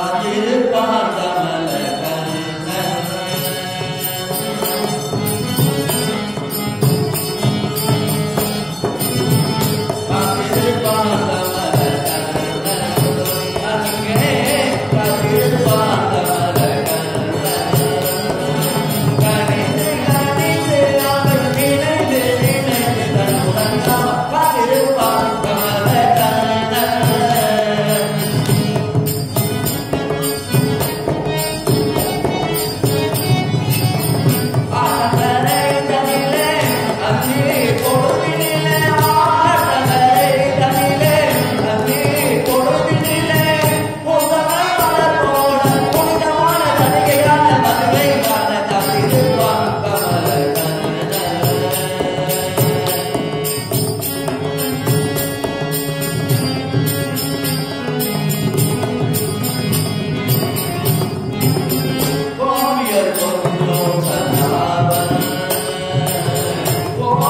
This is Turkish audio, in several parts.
Gelip baharda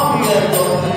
obvious